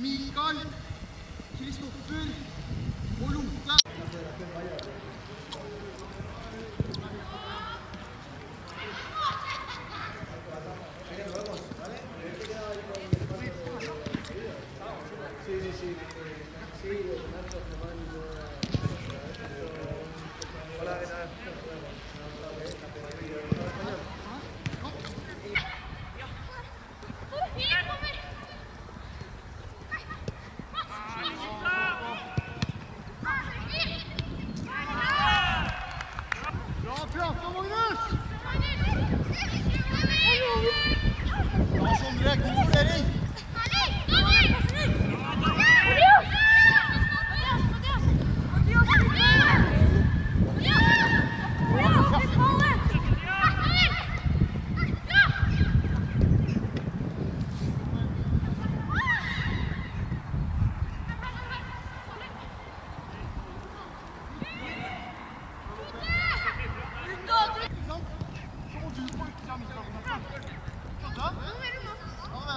Mikael Kristoffer og Hola, ¿qué tal?